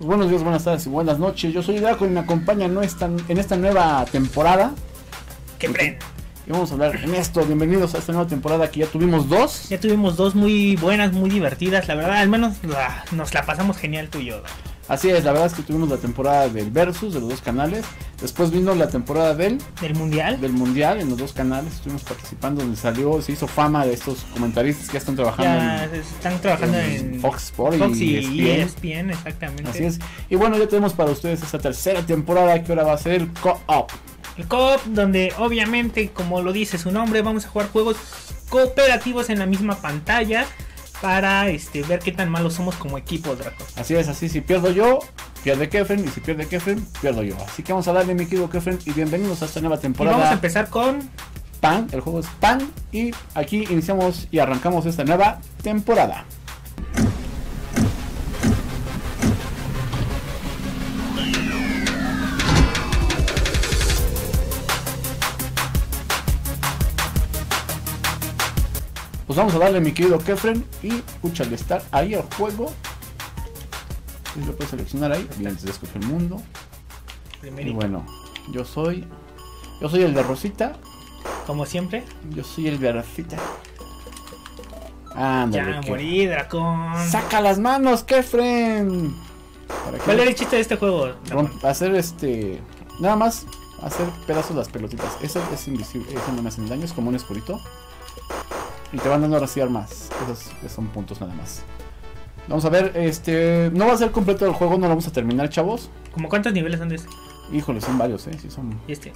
Pues buenos días, buenas tardes y buenas noches. Yo soy Draco y me acompaña en esta, en esta nueva temporada. ¡Qué pren! Y vamos a hablar en esto. Bienvenidos a esta nueva temporada que ya tuvimos dos. Ya tuvimos dos muy buenas, muy divertidas. La verdad, al menos nos la pasamos genial tú y yo. Así es, la verdad es que tuvimos la temporada del Versus de los dos canales. Después vino la temporada del, Del mundial. del Mundial en los dos canales. Estuvimos participando donde salió, se hizo fama de estos comentaristas que ya están trabajando Ya en, están trabajando en en, Fox Sports Fox y y ESPN. ESPN, exactamente. Así es. Y bueno, ya tenemos para ustedes esta tercera temporada que ahora va a ser el Co-op. El co-op, donde obviamente, como lo dice su nombre, vamos a jugar juegos cooperativos en la misma pantalla para este, ver qué tan malos somos como equipo, Draco. Así es, así si pierdo yo, pierde Kefren, y si pierde Kefren, pierdo yo. Así que vamos a darle mi querido Kefren y bienvenidos a esta nueva Y temporada. vamos a empezar con Pan, el juego es Pan y aquí iniciamos y arrancamos esta nueva temporada. Pues vamos a darle mi querido Kefren y escúchale estar ahí al juego. Y lo puedes seleccionar ahí. Bien, se escoge el mundo. Y bueno, yo soy. Yo soy el de Rosita. como siempre. Yo soy el de Rosita. Ándale. Ya que- morí, Dracón. ¡Saca las manos, Kefren! ¿Cuál era el chiste de este juego? Hacer este. Nada más hacer pedazos las pelotitas. Eso es invisible. Eso no me hacen daño. Es como un escurito. Y te van dando a rociar más. Esos son puntos nada más. Vamos a ver, este. No va a ser completo el juego, no lo vamos a terminar, chavos. ¿Cómo cuántos niveles son de este? Híjole, son varios, eh. Sí, son. Y este?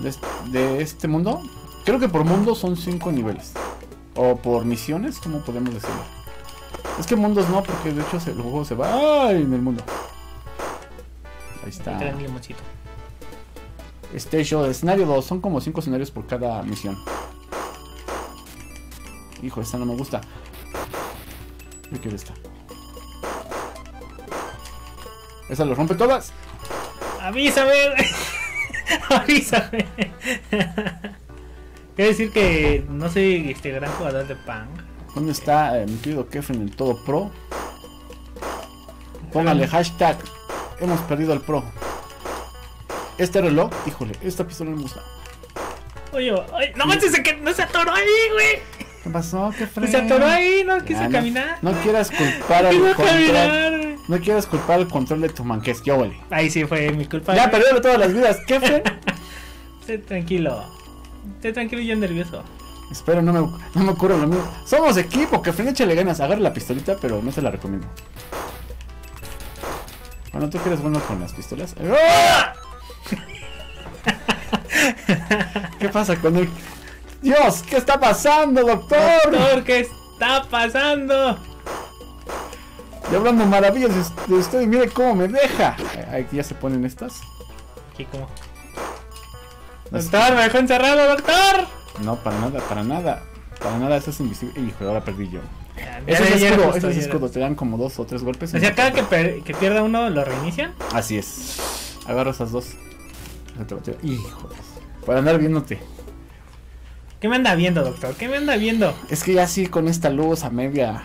de, est- de este mundo. Creo que por mundo son 5 niveles. O por misiones, como podemos decirlo. Es que mundos no, porque de hecho el juego se va ¡ay! en el mundo. Ahí está. Limoncito. Station, escenario 2. Son como 5 escenarios por cada misión. Hijo, esta no me gusta. Yo quiero esta. Esa lo rompe todas. ¡Avísame! ¡Avísame! Quiero decir que no soy este gran jugador de Pang. ¿Dónde está eh, mi querido Kefren, el todo pro? Póngale hashtag. Hemos perdido al pro. Este reloj, híjole, esta pistola no me gusta. Oye, ay, no manches, que no se atoró ahí, güey. ¿Qué pasó, Kefren? Se atoró ahí, no quiso Ya, no- caminar. No, quieras culpar al control. caminar. No quieras culpar al control de tu manqués, ya huele. Ahí sí fue mi culpa. Ya perdió todas las vidas, Kefren. Esté tranquilo. Esté tranquilo y yo nervioso. Espero no me, no me ocurra lo mismo. Somos equipo, Kefren, échale ganas. Agarra la pistolita, pero no te la recomiendo. Bueno, tú que eres bueno con las pistolas. ¡Ah! ¿Qué pasa con él? Dios, ¿qué está pasando, doctor? Doctor, ¿qué está pasando? Y hablando maravillas de- usted, y mire cómo me deja. Aquí ya se ponen estas. ¿Qué, cómo? Las- Doctor, me dejó encerrado, doctor. No, para nada, para nada. Para nada, eso es invisible. Hijo, ahora perdí yo. Ya- es escudo, ese es escudo. Te dan como dos o tres golpes. O sea, cada que, que pierda uno, ¿lo reinician? Así es. Agarro esas dos. Hijo. Para andar viéndote. ¿Qué me anda viendo, doctor? ¿Qué me anda viendo? Es que ya sí con esta luz a media.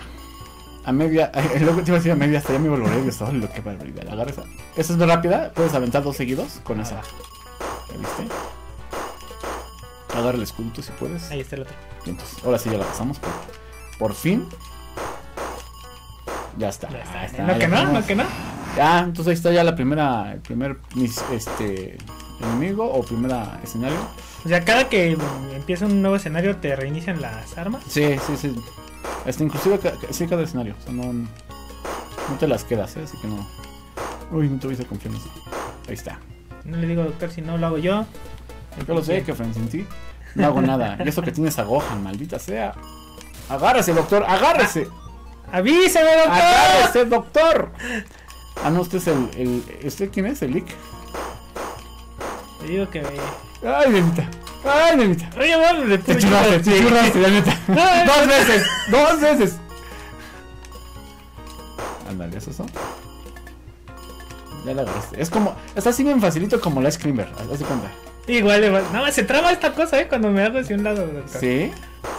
A media. Luego te iba a decir a media hasta ya me volveré de sol. Lo que barbaridad. Agarra esa. Esa es muy rápida. Puedes aventar dos seguidos con esa. ¿Ya viste? Agarra el escudo si puedes. Ahí está el otro. Entonces, ahora sí ya la pasamos. Por, por fin. Ya está. Ya está. está, ¿No ya que no? ¿No que no? Ya, entonces ahí está ya la primera. El primer este, enemigo o primera escenario. O sea, cada que empieza un nuevo escenario, ¿te reinician las armas? Sí, sí, sí. Este, inclusive sí, cada escenario. O sea, no, no te las quedas, ¿eh? Así que no. Uy, no tuviste confianza. Ahí está. No le digo, doctor, si no lo hago yo. Yo lo sé que en ti no hago nada. Y eso que tienes a Gohan, maldita sea. Agárrese, doctor, agárrese. ¡Avísame, doctor! Agárrese, doctor. Ah, no, usted es el. el ¿Usted quién es? ¿El Lick? Te digo que me... Ay, nenita. Ay, nenita. Vamos, de Te churraste, te churraste, la neta. dos veces, dos veces. Ándale, eso son. Ya la agarraste. Es como. Está así bien facilito como la Screamer. Haz de cuenta. Igual, igual. No, se traba esta cosa, ¿eh? Cuando me hago hacia un lado. ¿Sí?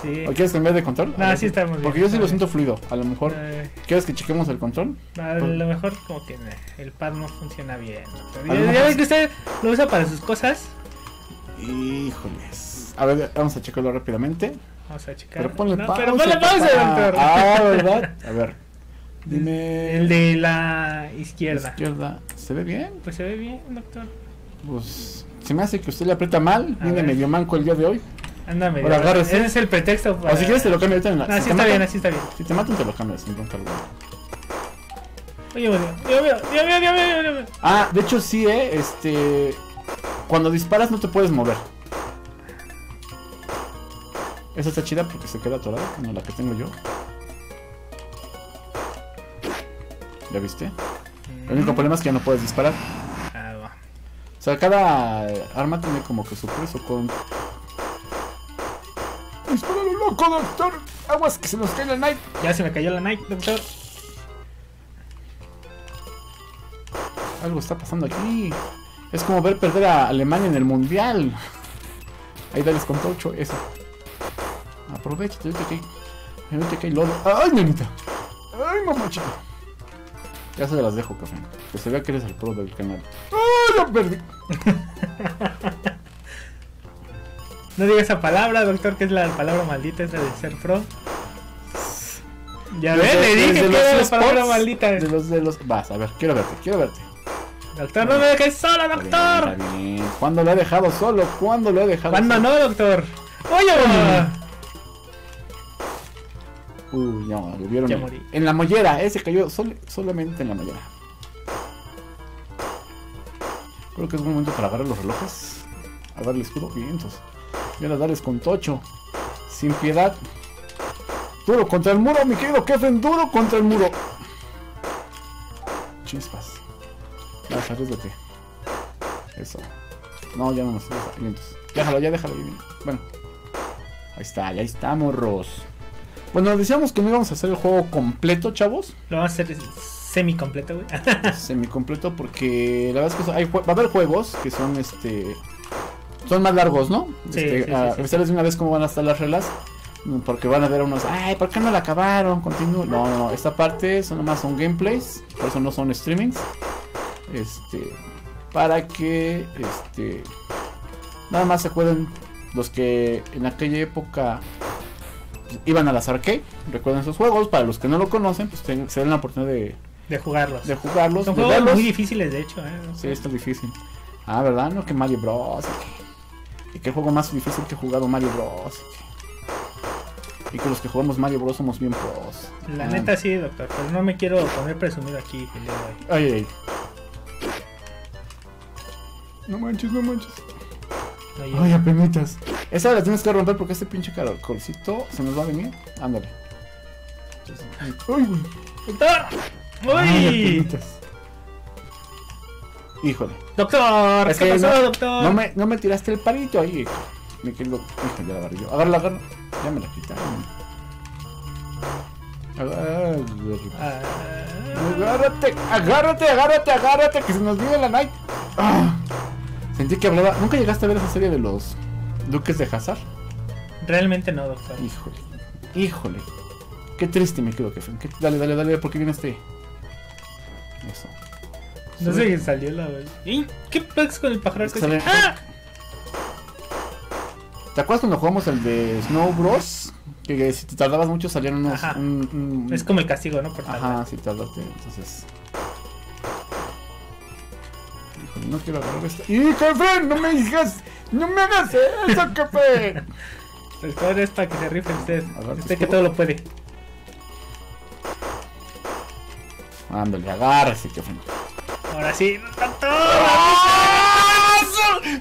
Sí. ¿O quieres cambiar de control? No, sí está muy bien. Porque yo sí lo siento fluido. A lo mejor. Eh, ¿Quieres que chequemos el control? a lo mejor como que el pad no funciona bien. Ya, ves que usted lo usa para sus cosas. Híjoles. A ver, vamos a checarlo rápidamente. Vamos a checar. Pero ponle No, pausa. pero ponle pausa, doctor. Ah, ¿verdad? A ver. Dime. El de la izquierda. izquierda. ¿Se ve bien? Pues se ve bien, doctor. Pues. Se me hace que usted le aprieta mal. A Viene ver. medio manco el día de hoy. Anda medio. Ese es el pretexto para. O si quieres te lo cambio ahorita en la. No, así está matan- bien, así está bien. Si te matan te lo cambias alguna. Oye, Dios mío, Dios mío, Dios mío, Dios mío. Ah, de hecho sí, eh. Este. Cuando disparas no te puedes mover. Esa está chida porque se queda atorada, como la que tengo yo. ¿Ya viste? El único problema es que ya no puedes disparar. Ah. O sea, cada arma tiene como que su preso con. ¡Dispáralo loco, doctor! ¡Aguas que se nos cae la night! Ya se me cayó la Nike, doctor. Algo está pasando aquí. Es como ver perder a Alemania en el mundial. Ahí dales con tocho, eso. Aprovechate, ahorita que. Ahorita que hay lodo. ¡Ay, nenita! ¡Ay, mamachita! Ya se las dejo, café. Que se vea que eres el pro del canal. ¡Ay, la perdí! No diga esa palabra, doctor, que es la palabra maldita, esa de ser pro. Ya de- le dije que era la palabra maldita. De los de los. Vas, a ver, quiero verte, quiero verte. Doctor, no me dejes Está bien, doctor. está bien. ¿Cuándo lo he dejado solo? ¿Cuándo lo he dejado ¿Cuándo solo? no, doctor? Oye. Uy, lo vieron. Ya en- morí. En la mollera, ese cayó sol- solamente en la mollera. Creo que es buen momento para agarrar los relojes. Agarrar el escudo. Bien, entonces. Y ahora darles con tocho. Sin piedad. Duro contra el muro, mi querido Kevin. Duro contra el muro. Chispas. Vas, arriesgate. Eso. No, ya no nos vientos. Déjalo, ya déjalo. bien. Bueno. Ahí está, ya está, morros. Bueno, decíamos que no íbamos a hacer el juego completo, chavos. Lo vamos a hacer semi completo, güey. Semi completo porque la verdad es que hay, va a haber juegos que son este son más largos, ¿no? Sí, Este, sí, a- sí, de una vez cómo van a estar las reglas. Porque van a ver unos, ay, ¿por qué no la acabaron? Continúo. No, no, no, esta parte son nomás son gameplays, por eso no son streamings. Este, para que, este, nada más se acuerden los que en aquella época iban a las arcade, recuerden esos juegos, para los que no lo conocen, pues ten- se den la oportunidad de, De jugarlos. de jugarlos, Son de juegos verlos. muy difíciles, de hecho. ¿eh? Sí, está difícil. Ah, ¿verdad? No, que Mario Bros. Y que, y que juego más difícil que he jugado Mario Bros. Y que, y que los que jugamos Mario Bros somos bien pros. La Ah. neta sí, doctor, pero no me quiero poner presumido aquí el No manches, no manches. Oye, Ay, apenitas. Esa la tienes que romper porque este pinche caracolcito se nos va a venir. Ándale. Ay, güey. ¡Doctor! Ay, ¡Uy! apenitas. Híjole. ¡Doctor! Es ¿Qué pasó, no, doctor? No me, no me tiraste el palito ahí. Querido hijo, ya la agarré yo. Agárrala, agárrala. Ya me la quitaron. Agárrate, agárrate, agárrate, agárrate, que se nos viene la night. Ah. Sentí que hablaba. ¿Nunca llegaste a ver esa serie de los Duques de Hazard? realmente no, doctor. Híjole, híjole. Qué triste me quedo, Kefren. Qué- Dale, dale, dale, porque viene este. Eso. No sé qué salió la ¿Y qué pasa con el pájaro? Es que sale- ¡Ah! ¿Te acuerdas cuando jugamos el de Snow Bros? Que, que si te tardabas mucho salían unos. Ajá. un- un- Es como el castigo, ¿no? Por Ajá, si tardaste, entonces. No quiero agarrar esto. ¡Y Kefren! ¡No me digas! ¡No me hagas eso! Doctor, es para que se rife usted. Usted que todo lo puede. Ándale, agárrese, Kefren. Ahora sí, doctor.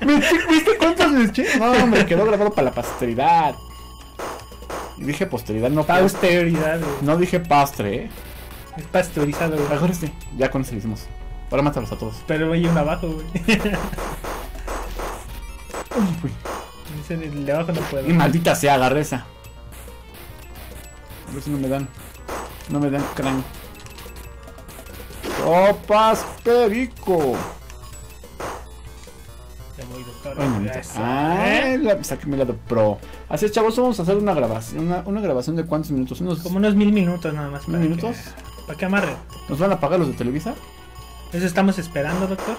¿Me ¿Viste cuántas me eché? No, me quedó grabado para la posteridad. Y dije posteridad, no güey. No dije pastre, eh. Es pasteurizado, güey. Agárrese. Ya con eso lo hicimos. Ahora mátalos a todos. Pero hay uno abajo, güey. Uy, de abajo no puedo. Y maldita sea, agarré esa. A ver si no me dan. No me dan crán. Sopas perico. Ya voy, doctor. Ay. Eso, Ay, ¿eh? la, sáqueme la de pro. Así es, chavos, vamos a hacer una grabación. Una, una grabación de cuántos minutos? Unos, Como unos mil minutos nada más. ¿Mil para minutos? que- Para que amarren. ¿Nos van a pagar los de Televisa? Eso estamos esperando, doctor.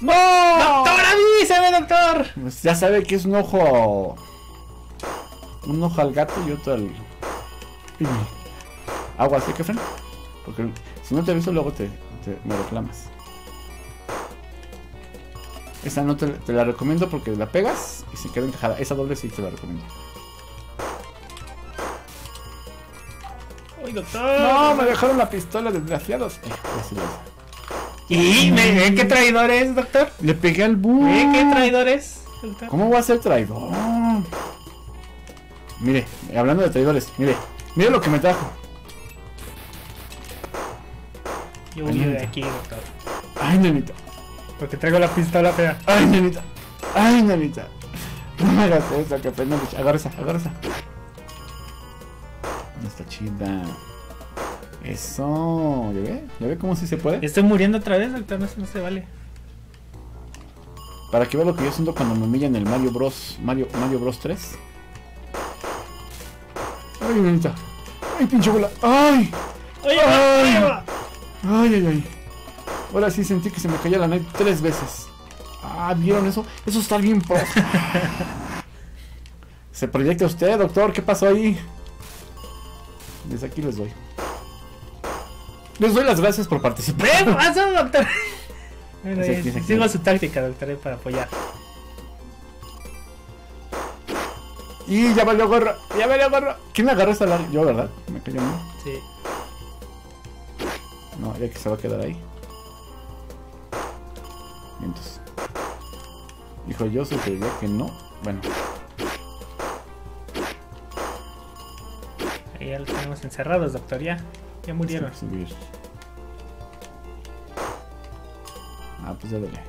¡No! ¡Doctor, avíseme, doctor! Pues ya sabe que es un ojo. Un ojo al gato y otro al. Agua, ¿sí, Kefren? Porque si no te aviso, luego te, te- me reclamas. Esa no te, te la recomiendo porque la pegas y se queda encajada. Esa doble sí te la recomiendo. ¡Uy, doctor! No, me dejaron la pistola desgraciados. Eh, ¿Y me qué traidor es, doctor? Le pegué al bus. ¿Ve qué traidor es, doctor? ¿Cómo va a ser traidor? Mire, hablando de traidores, mire, mire lo que me trajo. Yo huyo de aquí, doctor. Ay, nenita. Porque traigo la pistola fea. Ay, nenita. Ay, nenita. No me hagas eso, que pena. Agarra esa, agarra esa. No está chida. Eso. ¿Ya ve? ¿Ya ve cómo sí se puede? Estoy muriendo otra vez, doctor. No, no se vale. Para que vea lo que yo siento cuando me humillan el Mario Bros. Mario, Mario Bros 3. Ay, nenita. Ay, pinche bola. Ay. ¡Oye, Ay. Ay, ay, ay. Ahora sí sentí que se me caía la nave tres veces. Ah, ¿vieron eso? Eso está bien pro. se proyecta usted, doctor. ¿Qué pasó ahí? Desde aquí les doy. Les doy las gracias por participar. ¿Qué pasó, doctor? Bueno, sigo su táctica, doctor, eh, para apoyar. Y ya valió gorro. Ya valió gorro. ¿Quién me agarró esta larga? Yo, ¿verdad? Me cayó mí. Sí. No, ya que se va a quedar ahí. Mientos. Dijo yo, sugeriría que no. Bueno, Ahí ya los tenemos encerrados, doctor, ya. Ya murieron. subir. Ah, pues ya dale.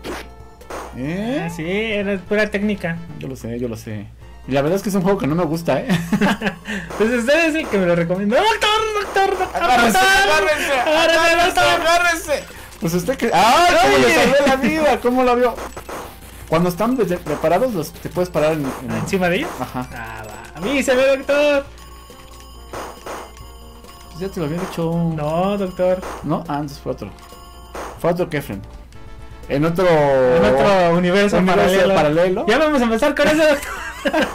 ¿Eh? Ah, sí, era pura técnica. Yo lo sé, yo lo sé. Y la verdad es que es un juego que no me gusta, ¿eh? Pues usted es el que me lo recomendó. ¡Doctor, doctor, doctor! Agárrese, agárrese, ¡Agárrese, agárrese, doctor! agárrese. Pues usted que. ¡Ah! ¿Cómo le salvé la vida? ¿Cómo lo vio? Cuando están preparados, los, te puedes parar en. en- ¿Encima de ellos? Ajá. Ah, va. A mí se ve, doctor. Ya te lo había dicho. No, doctor. ¿No? Ah, antes fue otro. Fue otro Kefren. En otro. En otro universo, universo paralelo. paralelo. Ya vamos a empezar con eso, doctor.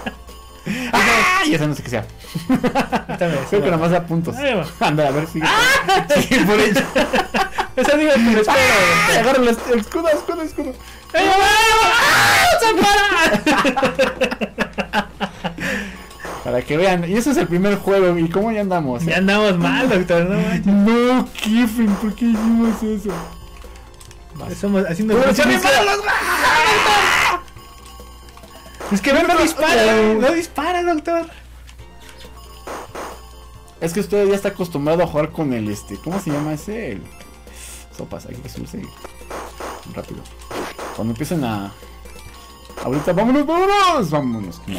¡Ah! Y ese no sé qué sea. Creo que nomás da puntos. Anda, a ver si. Sí, por ello. Eso digo que espero. ¡Ah! Agarra el escudo, escudo, escudo. ¡Ah! ¡Se para! Para que vean. Y ese es el primer juego. ¿Y cómo ya andamos? Ya andamos mal, doctor, no manches. No, Kefren, ¿por qué hicimos eso? Estamos haciendo Pero mí me-. Es que no, no dispara, no dispara, doctor. Es que usted ya está acostumbrado a jugar con el este. ¿Cómo se llama ese? El... Sopas, hay que subirse rápido. Cuando empiecen a. Ahorita, vámonos, vámonos, vámonos. que.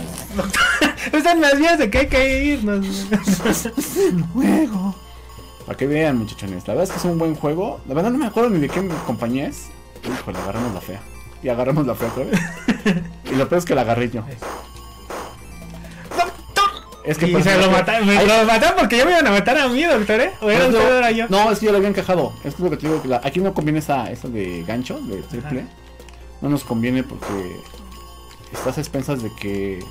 Están las vías de que hay que irnos. Juego. Para que vean, muchachones. La verdad es que es un buen juego. La verdad no me acuerdo ni de qué compañía es. Híjole, agarramos la fea. Y agarramos la fea otra vez. y lo peor es que la agarré yo. Es que y se lo que- mataron, me lo mataron porque ya me iban a matar a mí, doctor, ¿eh? O era Por eso- usted era yo. No, es que yo lo había encajado. Es lo que te digo. Que la- aquí no conviene esa, esa de gancho, de triple. Ajá. No nos conviene porque estás a expensas de que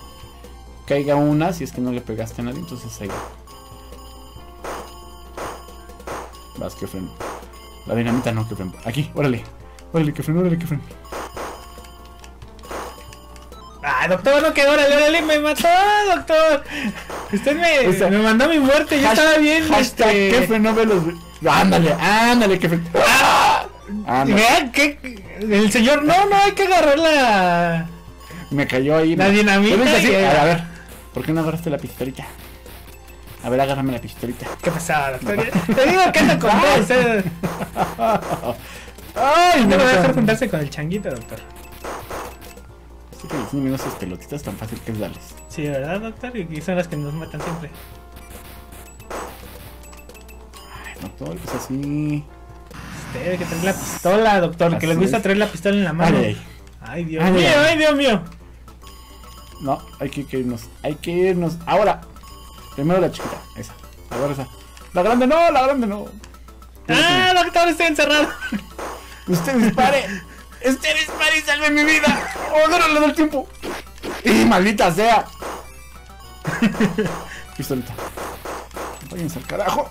caiga una si es que no le pegaste a nadie. Entonces ahí. Vas, que freno. La dinamita no, que freno. Aquí, órale. Órale, que freno, órale, que freno. Ah, doctor, no que órale, órale, me mató, doctor. Usted me, O sea, me mandó a mi muerte, yo estaba bien. Hashtag este... que freno ve los. Ándale, ándale, que freno. Ándale. Vea que el señor, no, no, hay que agarrar la. Me cayó ahí. La me- así, A ver, a ver, ¿por qué no agarraste la pistolita? A ver, agárrame la pistolita. ¿Qué pasaba, doctor? Te digo que ando con todo usted. ¡Ay, No me va a dejar juntarse con el changuito, doctor. Estoy que le esas pelotitas tan fácil que es darles. Sí, ¿verdad, doctor? Y son las que nos matan siempre. Ay, doctor, pues así. Usted que trae la pistola, doctor, que le Así gusta traer la pistola en la mano. Ay, ay. Ay, Dios Ay, mío, ay. ay, Dios mío. No, hay que, irnos. Hay que irnos. Ahora. Primero la chiquita. Esa. Agarra esa. La grande no, la grande no. Ah, doctor, está encerrado. Usted dispare. Usted dispare y salve mi vida. Oh, no, no, no, el tiempo. Y maldita sea. Pistolita. Váyanse al carajo.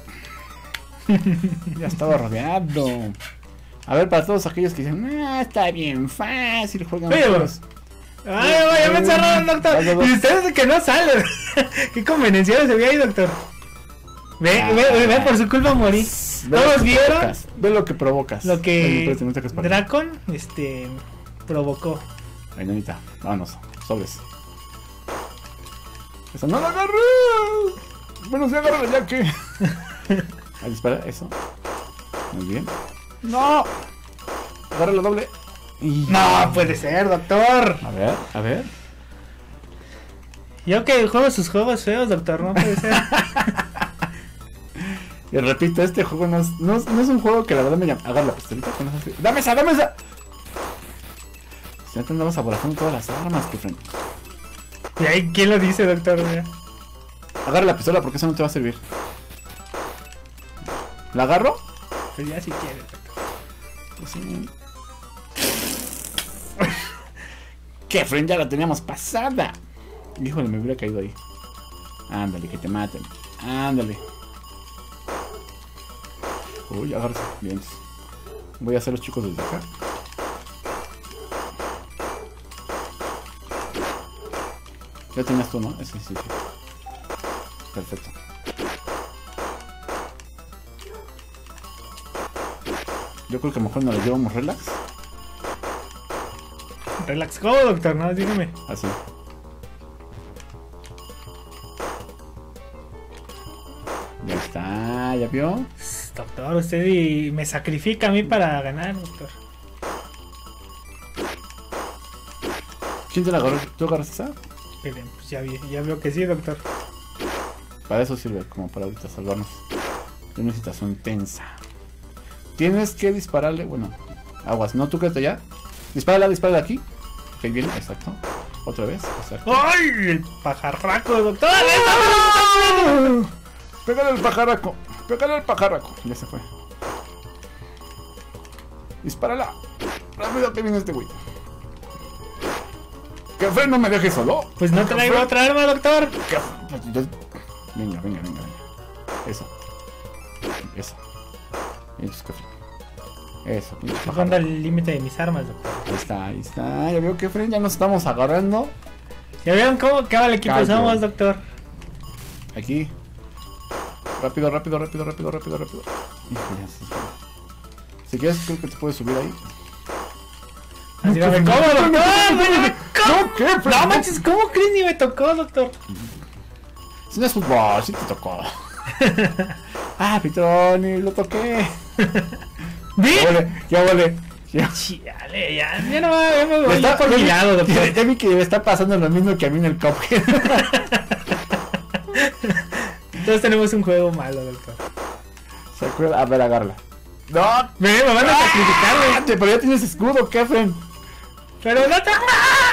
Ya estaba rodeado. A ver, para todos aquellos que dicen, ah, está bien fácil, juegan Oye, juegos". Ay, ya me encerraron, doctor. Y ustedes que no salen. Qué convenenciado se ve ahí, doctor. Ve, Ah. ve, ve, ve, por su culpa morí. Lo Todos vieron provocas, Ve lo que provocas. lo que Dracon este, provocó. Ay, nenita, vámonos, sobres. Esa no la agarré. Bueno, se agarra ya que. Ahí dispara, eso. Muy bien. No. Agarra la doble. Y... No puede ser, doctor. A ver, a ver. Yo que juego sus juegos feos, doctor, no puede ser. Y repito, este juego no es, no es, no es un juego que la verdad me llama. Agarra la pistolita con esa. ¡Dame esa, dame esa! Si no te andabas aborazando todas las armas, que frente. ¿Y ahí quién lo dice, doctor? Mira. Agarra la pistola porque eso no te va a servir. ¿La agarro? Pues ya si quiere. doctor. Pues sí. Kefren ya la teníamos pasada. Híjole, me hubiera caído ahí. Ándale, que te maten. Ándale. Uy. Bien. Voy a hacer los chicos desde acá. Ya tenías tú, ¿no? Ese sí, sí. Perfecto. Yo creo que mejor nos lo llevamos relax. Relax, ¿cómo, doctor? No, dígame. Así. Ya está, ya vio. Doctor, usted y me sacrifica a mí para ganar, doctor. ¿Quién te la agarró? ¿Tú agarras esa? Miren, pues ya, vi, ya veo que sí, doctor. Para eso sirve, como para ahorita salvarnos de una situación tensa. Tienes que dispararle, bueno, aguas, no tú quédate ya. Dispárala, dispárala aquí. Bien, exacto. Otra vez, exacto. ¡Ay! El pajarraco, doctor. Pégale al pajarraco, pégale al pajarraco. Ya se fue. Dispárala. Rápido que viene este güey. Fred no me deje solo. Pues no traigo otra arma, doctor. Venga, venga, venga, venga. Eso. Eso. Eso es café. Eso, pinche jugando al límite de mis armas, doctor. Ahí está, ahí está. Ya veo que Fred ya nos estamos agarrando. ¿Ya vieron cómo cada equipo Callo. somos, doctor? Aquí. Rápido, rápido, rápido, rápido, rápido, rápido. Si quieres, creo que te puedes subir ahí. Así No, me no, doctor. no, ¿Cómo? ¿qué? No manches, ¿cómo crees ni me tocó, doctor? Si no es fútbol, sí te tocó. ah, Pitroni, lo toqué. Vale, ya vale. Ya, Chale, ya, ya no ya me está- por mi lado, ya, doctor. ya vi que me está pasando lo mismo que a mí en el Cuphead. Todos tenemos un juego malo, doctor. ¿Se acuerda? A ver, agárrala. ¡No! Me, me van a sacrificar, güey. ¡Ah! Pero ya tienes escudo, Kefren. Pero no te...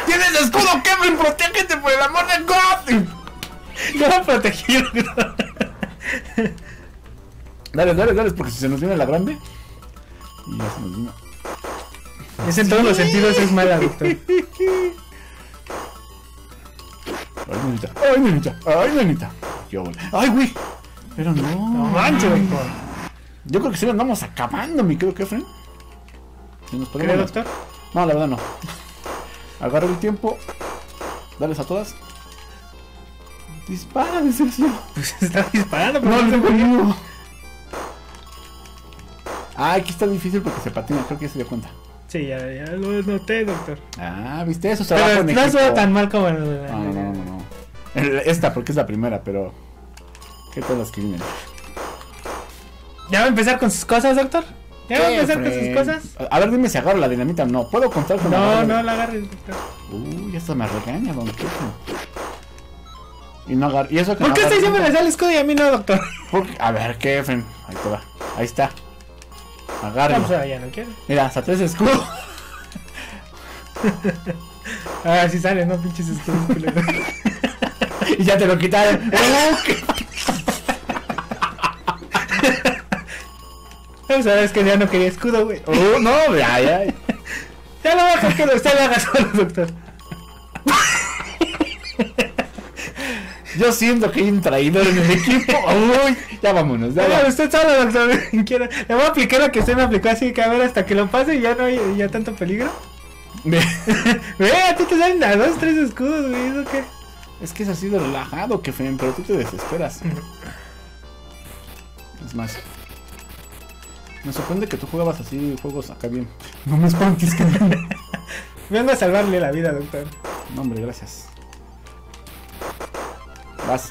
¡Tienes escudo, Kefren! ¡Protégete por el amor de God! No me protegí. Dale, dale, dale, porque si se nos viene la grande. Y ya se nos vino. Es en todos los sentidos es mala, doctor. Ay, nenita. Ay, nenita. Ay, nenita. Yo, Ay, güey. Pero no. No manches, doctor. Yo creo que sí lo andamos acabando, mi querido Kefren. Si nos ¿Cree, ponemos- doctor? No, la verdad no. Agarra el tiempo. Dales a todas. Dispara, desgraciado. Pues está disparando, pero No, no, Ah, aquí está difícil porque se patina, creo que ya se dio cuenta. Sí, ya, ya lo noté, doctor. Ah, ¿viste eso? Pero no suena tan mal como el... No, no, no, no, no. Esta, porque es la primera, pero... ¿Qué tal las que vienen? ¿Ya va a empezar con sus cosas, doctor? ¿Ya va a ¿Qué, empezar con sus cosas? A ver, dime si agarro la dinamita. No, ¿puedo contar con No, agarrar no la- la agarres, doctor. Uy, esto me regaña, don Kefren. Y no agarro... ¿Y eso que ¿Por no qué usted siempre le sale el escudo y a mí no, doctor? Porque- A ver, Kefren. Ahí te va. Ahí está. Quiero. Mira, hasta tres escudos. Ah, sí sale, ¿no? Pinches escudos. Y ya te lo quitaron. Sabes que ya no quería escudo, güey. Oh, no, ya, ya. Ya lo baja que usted lo haga solo, doctor. Yo siento que hay un traidor en el equipo. Uy, ya vámonos. Ya, ya. usted solo, doctor. Quiero- Le voy a aplicar lo que usted me aplicó así, que a ver hasta que lo pase y ya no hay ya tanto peligro. Ve, a ti te salen a dos, tres escudos, güey. ¿Eso qué? Es que es así de relajado, que pero tú te desesperas. Es más. Me sorprende que tú jugabas así juegos acá bien. No me espantes, que Vengo a salvarle la vida, doctor. No, hombre, gracias. Vas.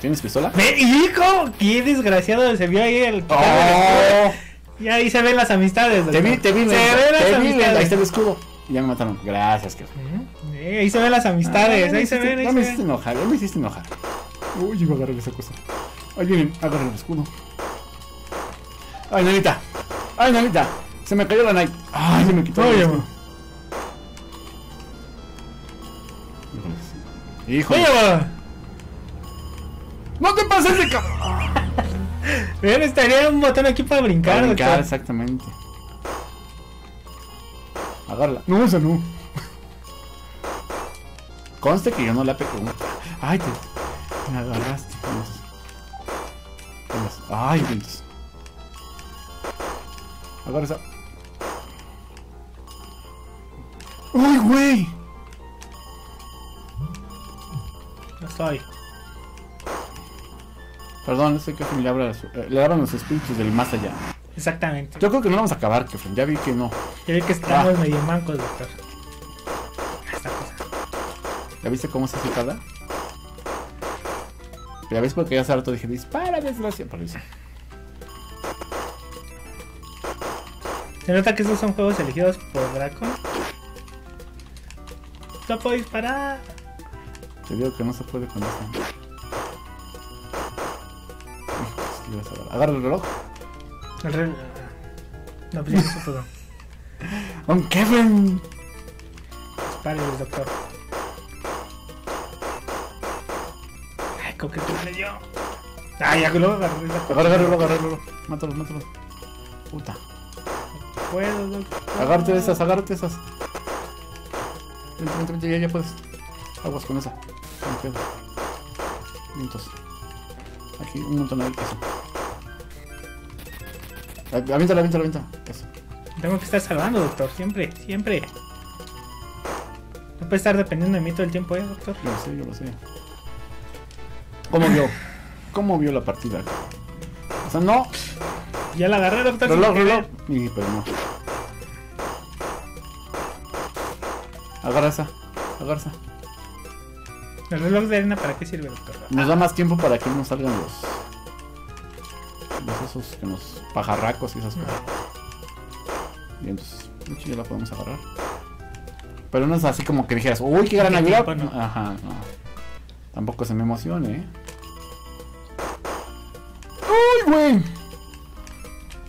¿Tienes pistola? ¡Ve, hijo! ¡Qué desgraciado se vio ahí el. ¡Oh! Y ahí se ven las amistades. Te vi, te vi, Se ven las te vi, Lenta, amistades. ahí está el escudo. Y ya me mataron. Gracias, que. Eh, ahí se ven las amistades, Ah, ahí se ven, No me hiciste enojar, ya me hiciste enojar. Uy, iba a agarrar esa cosa. Ahí vienen, agarra el escudo. Ay, Nanita. Ay, Nanita. Se me cayó la Nike. Ay, se me quitó Oye, el ma. ¡No te pases de cabrón! Vean, estaría un botón aquí para brincar, Para brincar, doctor. exactamente. Agárrala. No, esa no. Conste que yo no la pegué. Ay, te, me agarraste. Vientos. Ay, vientos. Agarra esa. ¡Uy, güey! No estoy. Perdón, ese que le abra eh, le abran los espíritus del más allá. Exactamente. Yo creo que no vamos a acabar, Kefren. Ya vi que no. Ya vi que estamos Ah. medio mancos, doctor. Esta cosa. ¿Ya viste cómo se hace cada? Ya ves porque ya hace rato dije, dispara, desgracia. Por eso. Se nota que estos son juegos elegidos por Draco. No puedo disparar. Te digo que no se puede con esta. Agarra el reloj. El re- No, pues no se pudo. ¡Don Kevin! Dispare, doctor. Ay, ¿con qué te yo? Ay, ya que lo agarré. la- Agarra, agarra, agarra, agarra. Mátalos, mátalos. Puta. Puedo, doctor. Agárrate esas, agárrate esas. Vente, vente, ya, ya puedes. Aguas con esa. No. Vientos. Aquí, un montón ahí. Eso. Aviéntala, aviéntala, aviéntala. Eso. Tengo que estar salvando, doctor. Siempre, siempre. No puede estar dependiendo de mí todo el tiempo, ¿eh, doctor? Lo sé, yo lo sé. ¿Cómo vio? ¿Cómo vio la partida? O sea, no. Ya la agarré, doctor. Reloj, reloj. Y, pero no. Agarra esa. Agarra esa. ¿El reloj de arena para qué sirve, doctor? Nos da más tiempo para que no salgan los. Los esos que nos. pajarracos y esas cosas. Bien, entonces. De hecho, ya la podemos agarrar. Pero no es así como que dijeras, uy, qué gran. Ajá, no. Tampoco se me emocione, ¿eh? ¡Uy, güey!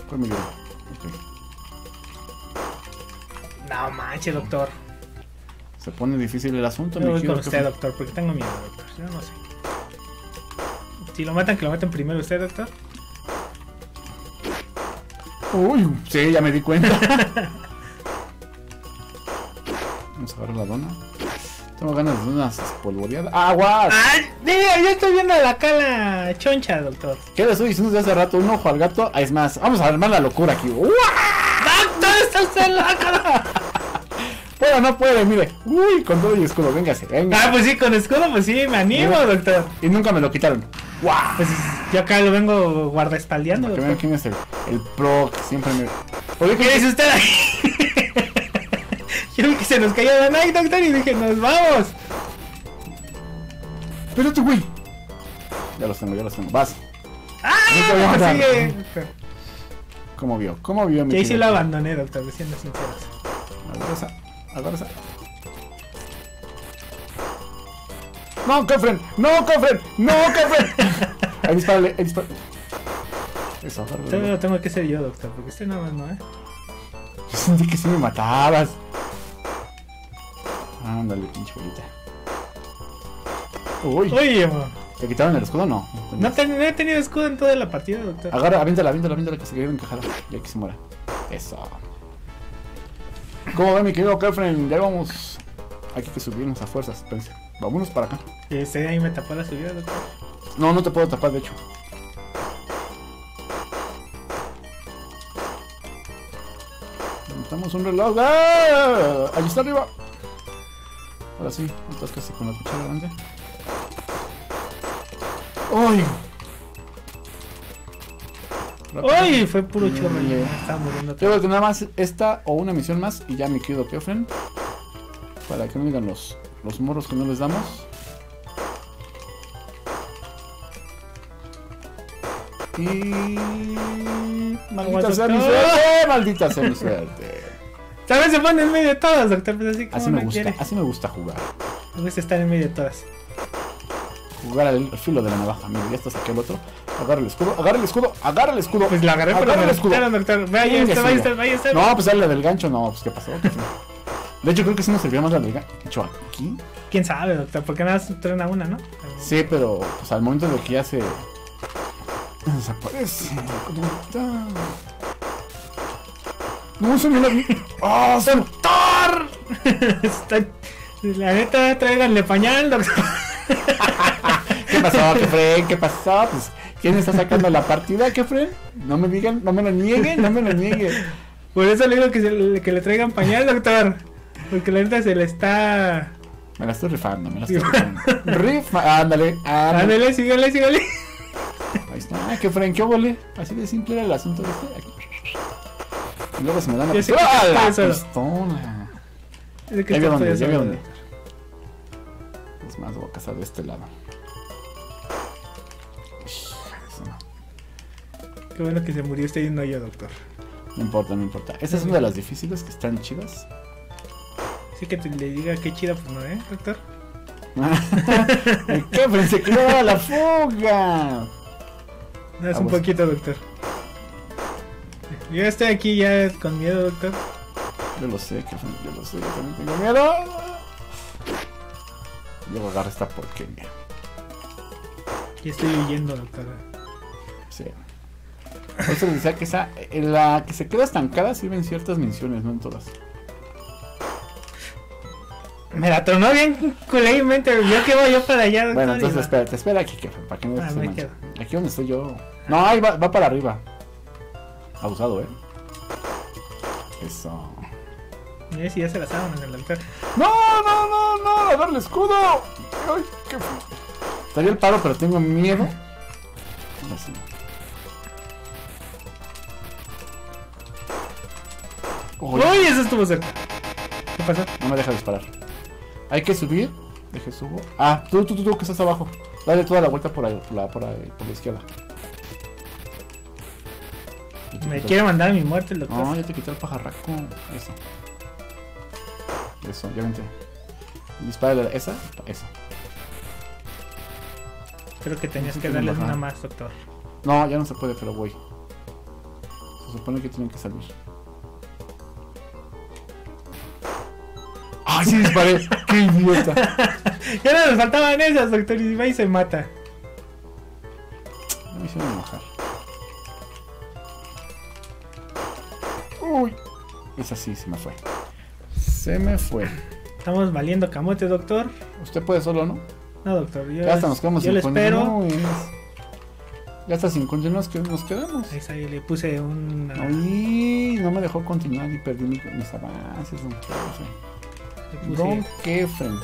¿Cuál me dio? Ok. No manches, doctor. Se pone difícil el asunto, Yo mi voy con usted, doctor, porque tengo miedo, doctor. Yo no sé. Si lo matan, que lo maten primero usted, doctor. Uy, sí, ya me di cuenta. Vamos a agarrar la dona. Tengo ganas de unas espolvoreadas. ¡Aguas! ¡Ay! Mira, yo estoy viendo la cala choncha, doctor. ¿Qué le estoy diciendo desde hace rato? Un ojo al gato. Ah, Es más, vamos a armar la locura aquí. ¡Uah! ¡Doctor, está usted loco! Puede, no puede, mire. Uy, con todo y escudo, véngase, venga. Ah, pues sí, con escudo, pues sí, me animo, doctor. Y nunca me lo quitaron. ¡Guau! Pues yo acá lo vengo guardaespaldeando, Para que vean doctor. quién es el, el pro que siempre me. Oye, ¿Qué dice usted ahí? Yo vi que se nos cayó la Nike, doctor, y dije, nos vamos. Espérate, güey. Ya los tengo, ya los tengo. Vas. ¡Ah! No sigue. ¿Cómo vio? ¿Cómo vio mi Y ahí sí lo abandoné, doctor, siendo sinceros. Agarra esa. No, Kefren. No, Kefren. No, Kefren. ahí dispárale, ahí dispárale. Eso, lo tengo que ser yo, doctor, porque usted nada más no, ¿eh? sentí que sí me matabas. Ándale, pinche bolita. Uy, mo, ¿te quitaron el escudo? No. no, no he tenido escudo en toda la partida, doctor. Agarra, aviéntala, aviéntala, aviéntala que se quede encajada. Ya que se muera. Eso. ¿Cómo ve mi querido Kefren? Ya vamos. Hay que subirnos a fuerzas, espérense. Vámonos para acá. Este ahí me tapó la subida, doctor. No, no te puedo tapar, de hecho. Necesitamos un reloj. ¡Ah! Allí está arriba. Ahora sí, estás casi con la cuchara grande. ¡Uy! ¡Uy! Fue puro chorro. Mm, Estaba muriendo. Yo creo que nada más esta o una misión más y ya me quedo Kefren. Para que no digan los, los morros que no les damos. Y. Maldita sea mi suerte, maldita sea mi suerte. ¿Sabes? Se pone en medio de todas, doctor. Pues así Así me gusta, quiere. así me gusta jugar. Me gusta estar en medio de todas. Jugar al, filo de la navaja. Mira, ya está saqué el otro. Agarra el escudo, agarra el escudo, agarra el escudo. Pues la agarré, pero me el escudo. doctor. Está, está, ahí está. No, pues la del gancho, no, pues qué pasó. De hecho, creo que sí nos servía más la del gancho aquí. ¿Quién sabe, doctor? Porque nada más traen a una, ¿no? Sí, pero pues, al momento de que ya se desaparece. ¿cómo está? No, se me la ¡Oh, doctor! Está- La neta, tráiganle pañal, doctor. ¿Qué pasó, Kefren? ¿Qué pasó? Pues, ¿quién está sacando la partida, Kefren? No me digan, no me lo nieguen, no me lo nieguen. Por eso le digo que, se le- que le traigan pañal, doctor. Porque la neta se le está. Me la estoy rifando, me la estoy rifando. Rifa, ándale, ándale. Ándale, sígale, sígale. Ahí está, Kefren, ¿qué óvole? Así de simple era el asunto de este. Y luego se me da la pistola. que ¡Ah, la pistola! Que Ya está dónde, ya solo, dónde. Es más, voy a casar de este lado. Qué bueno que se murió usted y no yo, doctor. No importa, no importa. Esta es una de las difíciles que están chidas. Así que te- le diga qué chida, pues no, ¿eh, doctor? ¿Qué? Pensé que iba a dar a la fuga. No, es un poquito, doctor. Yo estoy aquí ya con miedo, doctor. Yo lo sé, que yo lo sé, yo también tengo miedo. Luego agarra esta porquería. Ya estoy huyendo, doctor. Sí. Por eso les decía que esa, en la que se queda estancada sirve en ciertas misiones, no en todas. Me la tronó bien culemente. Yo que voy yo para allá, doctor. Bueno, y entonces espérate, espera aquí, que para que no Ah, se. Aquí donde estoy yo. No, ahí va, va para arriba. Abusado, eh. Eso. Mira si ya se la en el doctor. No, no, no, no, agarra el escudo. Ay, qué Estaría el paro, pero tengo miedo. Ahora sí. Uy, ¡Uy! Eso estuvo cerca. ¿Qué pasó? no me deja disparar. Hay que subir. Deje subo. Ah, tú, tú, tú, tú, que estás abajo. Dale toda la vuelta por ahí, por la, por ahí, por la izquierda. Te Me quiere mandar a mi muerte el doctor. No, ya te quité el pajarraco. Eso. Eso, ya vente. Dispara esa, esa. Creo que tenías que darles una más, doctor. No, ya no se puede, pero voy. Se supone que tienen que salir. ¡Ay, sí disparé! ¡Qué idiota! Ya no nos faltaban esas, doctor. Y va y se mata. Me hicieron enojar. ¡Uy! Esa sí, se me fue. Se me fue. Estamos valiendo camote, doctor. Usted puede solo, ¿no? No, doctor. Yo, Ya hasta nos quedamos yo sin espero. Ya hasta sin continuos que nos quedamos. Ahí está, ahí le puse un. Ay, no me dejó continuar y perdí mi- mis avances, don Kefren. le puse- Don Kefren.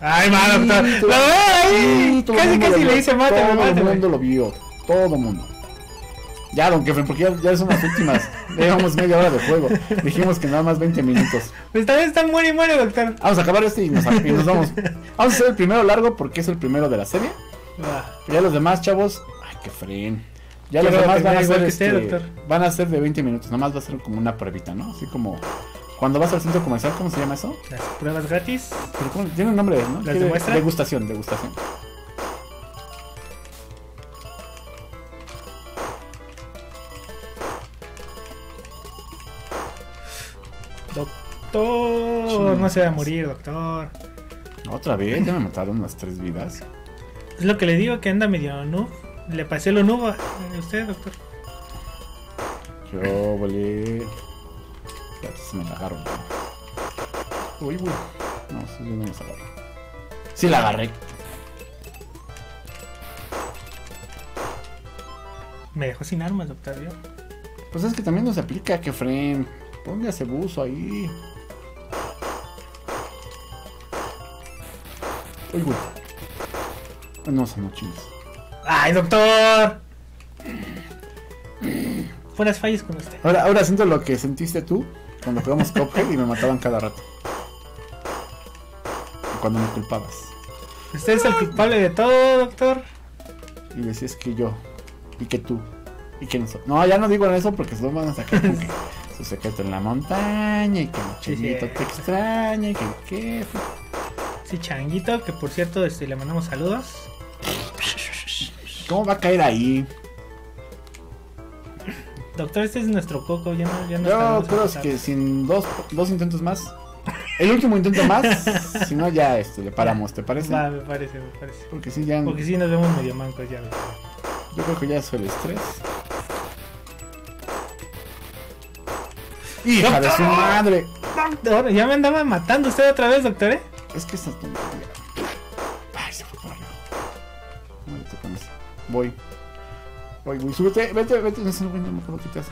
Ay, va, doctor. El Casi, casi le hice mate, Todo el mundo lo vio. Todo el mundo. Ya, don Kefren, porque ya, ya son las últimas. Llevamos media hora de juego. Dijimos que nada más 20 minutos. Pues también está muere y muere, doctor. Vamos a acabar este y nos, y nos vamos. Vamos a hacer el primero largo porque es el primero de la serie. Va. Ya los demás, chavos. Ay, qué fren. Ya los demás van a ser este, van a ser de 20 minutos. Nomás va a ser como una pruebita, ¿no? Así como cuando vas al centro comercial, ¿cómo se llama eso? Las pruebas gratis. Pero ¿cómo? Tiene un nombre, ¿no? ¿Las? Degustación, degustación. Doctor, no se va a morir, doctor. Otra vez, ya me mataron las tres vidas. Es lo que le digo, que anda medio noob. Le pasé lo noob a usted, doctor. Yo volé. Ya se me la agarro. Uy, uy. No, sí, no me la agarro. Sí la agarré. Me dejó sin armas, doctor. ¿vio? Pues es que también nos aplica que Fren. Póngase buzo ahí. Uy. No, son chingas. ¡Ay, doctor! Fueras fallas con usted. Ahora, ahora siento lo que sentiste tú cuando jugamos Cuphead y me mataban cada rato. Cuando me culpabas. Usted es el culpable de todo, doctor. Y decías que yo. Y que tú. Y que nosotros. No, ya no digo eso porque se lo van a sacar su secreto en la montaña. Y que el Sí, sí. te extraña. Y que el jefe. Sí, Changuito, que por cierto este, le mandamos saludos. ¿Cómo va a caer ahí? Doctor, este es nuestro coco, ya no, ya no Yo creo empezar. que sin dos, dos intentos más. El último intento más. si no, ya este, le paramos, ¿te parece? Va, me parece, me parece. Porque sí, ya. Porque si nos vemos medio mancos ya. Yo creo que ya es el estrés. ¡Hija de su madre! Doctor, ya me andaba matando usted otra vez, doctor, ¿eh? Es que esta tontería. Ay, se fue por eso. Voy. Voy, voy. Súbete, vete, vete. No sé, güey, no me acuerdo qué te hace.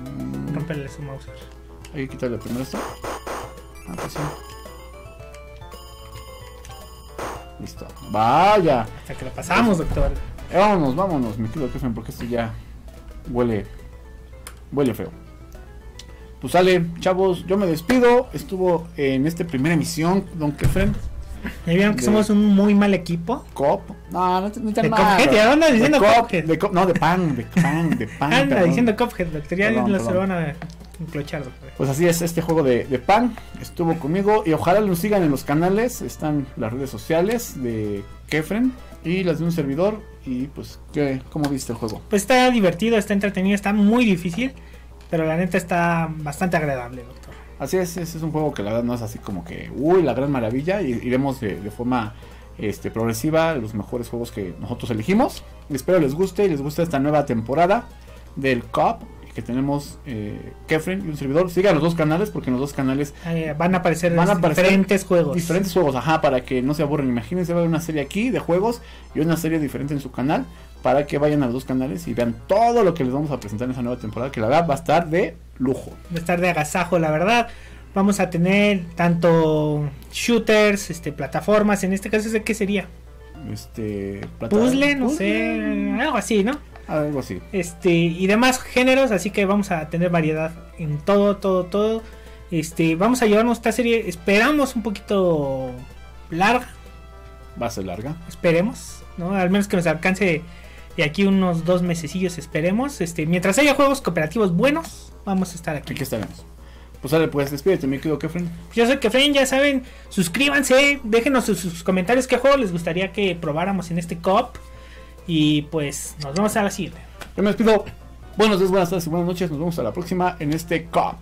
Mm, Rompele su mouse. Hay que quitarle primero esto. Ah, pues sí. Listo. Vaya. Hasta que lo pasamos, doctor. Eh, vámonos, vámonos, me quedo Kefren porque esto ya huele. Huele feo. Pues sale, chavos, yo me despido. Estuvo en esta primera emisión, Don Kefren. ¿Ya vieron que De- somos un muy mal equipo? Cop. No, no, te- no De mal. Cuphead, ya andas diciendo de cop, Cuphead. de cop- no, de pan, de pan, de pan. Anda diciendo. Ya Perdón, lo se lo van a enclochar. Pues así es, este juego de, de pan estuvo conmigo y ojalá nos sigan en los canales, están las redes sociales de Kefren y las de un servidor y pues, ¿qué, ¿cómo viste el juego? Pues está divertido, está entretenido, está muy difícil. Pero la neta está bastante agradable, doctor. Así es, es un juego que la verdad no es así como que, uy, la gran maravilla, y iremos de, de forma este, progresiva los mejores juegos que nosotros elegimos. Espero les guste y les guste esta nueva temporada del COP que tenemos eh, Kefren y un servidor. Sigan los dos canales porque en los dos canales Eh, van a aparecer, Van a aparecer diferentes juegos. diferentes juegos, ajá, para que no se aburren. Imagínense ver una serie aquí de juegos y una serie diferente en su canal para que vayan a los dos canales y vean todo lo que les vamos a presentar en esa nueva temporada que la verdad va a estar de lujo. Va a estar de agasajo, la verdad. Vamos a tener tanto shooters, este, plataformas. En este caso, ¿de qué sería? Este plata- Puzzle, no puzzle, sé, algo así, ¿no? algo así. Este, y demás géneros, así que vamos a tener variedad en todo, todo, todo. Este, vamos a llevarnos esta serie, esperamos un poquito larga, Va a ser larga. esperemos, ¿no? Al menos que nos alcance de aquí unos dos mesecillos, esperemos. Este, mientras haya juegos cooperativos buenos, vamos a estar aquí. Aquí estaremos. Pues sale, pues despídete, mi querido Kefren. Yo soy Kefren, ya saben, suscríbanse, déjenos sus, sus comentarios qué juego les gustaría que probáramos en este COP. Y pues nos vemos a la siguiente. Yo me despido. Buenos días, buenas tardes y buenas noches. Nos vemos a la próxima en este COP.